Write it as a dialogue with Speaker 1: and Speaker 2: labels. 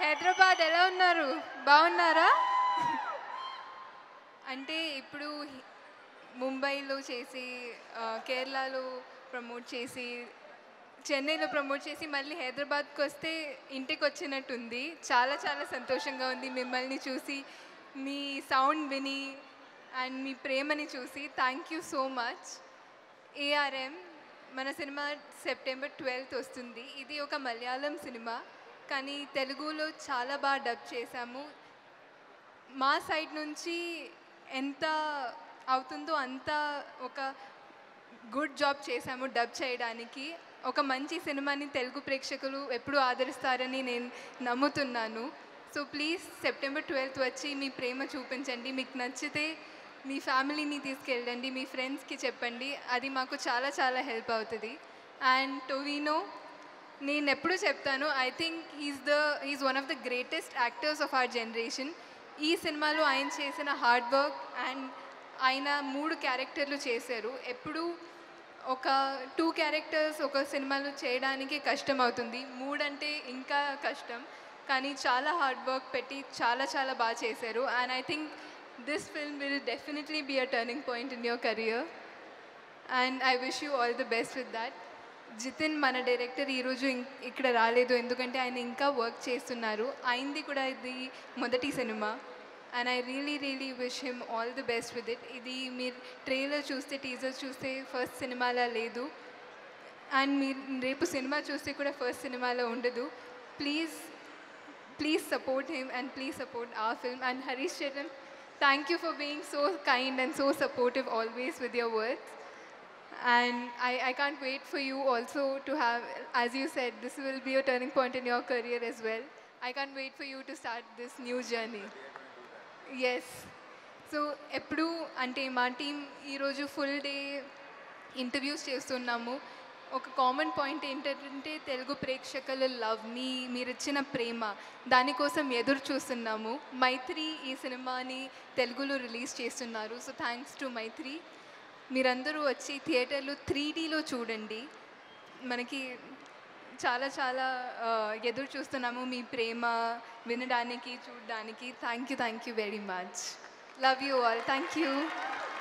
Speaker 1: హైదరాబాద్ ఎలా ఉన్నారు? బాగున్నారా? అంటే ఇప్పుడు ముంబైలో చేసి కేరళలో ప్రమోట్ చేసి చెన్నైలో ప్రమోట్ చేసి మళ్ళీ హైదరాబాద్కి వస్తే ఇంటికి వచ్చినట్టుంది. చాలా చాలా సంతోషంగా ఉంది మిమ్మల్ని చూసి మీ సౌండ్ విని అండ్ మీ ప్రేమని చూసి. Thank you so much ARM మన సినిమా సెప్టెంబర్ ట్వెల్త్ వస్తుంది. ఇది ఒక మలయాళం సినిమా. కానీ తెలుగులో చాలా బాగా డబ్ చేశాము. మా సైడ్ నుంచి ఎంత అవుతుందో అంత ఒక గుడ్ జాబ్ చేశాము డబ్ చేయడానికి. ఒక మంచి సినిమాని తెలుగు ప్రేక్షకులు ఎప్పుడూ ఆదరిస్తారని నేను నమ్ముతున్నాను. సో ప్లీజ్ సెప్టెంబర్ ట్వెల్త్ వచ్చి మీ ప్రేమ చూపించండి. మీకు నచ్చితే మీ ఫ్యామిలీని తీసుకెళ్ళండి. మీ ఫ్రెండ్స్కి చెప్పండి. అది మాకు చాలా చాలా హెల్ప్ అవుతుంది. అండ్ టొవినో నేను ఎప్పుడు చెప్తాను I think he's the he's one of the greatest actors of our generation ఈ సినిమాలో ఆయన చేసిన హార్డ్ వర్క్ అండ్ ఆయన మూడు క్యారెక్టర్లు చేశారు. ఎప్పుడు ఒక టూ క్యారెక్టర్స్ ఒక సినిమాలో చేయడానికి కష్టం అవుతుంది మూడు అంటే ఇంకా కష్టం. కానీ చాలా హార్డ్ వర్క్ పెట్టి చాలా చాలా బాగా చేశారు. And I think this film will definitely be a turning point in your career and I wish you all the best with that Jithin మన డైరెక్టర్ ఈరోజు ఇక్కడ రాలేదు. ఎందుకంటే ఆయన ఇంకా వర్క్ చేస్తున్నారు. అయింది కూడా ఇది మొదటి cinema. And I really really wish him all the best with it ఇది మీరు ట్రైలర్ చూస్తే టీజర్ చూస్తే ఫస్ట్ సినిమాలా లేదు. అండ్ మీరు రేపు సినిమా చూస్తే కూడా ఫస్ట్ సినిమాలో ఉండదు. Please please support him and please support ఆ film and Harish Charan thank you for being so kind and so supportive always with your works and I, I can't wait for you also to have, as you said, this will be a turning point in your career as well. I can't wait for you to start this new journey. Yes so ఎప్పుడు అంటే మా team ఈరోజు full day interviews చేస్తున్నాము ఒక common point ఏంటంటే తెలుగు ప్రేక్షకుల love మీ మీరు ఇచ్చిన ప్రేమ దానికోసం ఎదురు చూస్తున్నాము మైత్రి ఈ సినిమాని తెలుగులో రిలీజ్ చేస్తున్నారు సో థ్యాంక్స్ టు మైత్రి మీరందరూ వచ్చి థియేటర్లో త్రీ డీలో చూడండి. మనకి చాలా చాలా ఎదురు చూస్తున్నాము మీ ప్రేమ వినడానికి చూడడానికి. Thank you thank you very much love you all thank you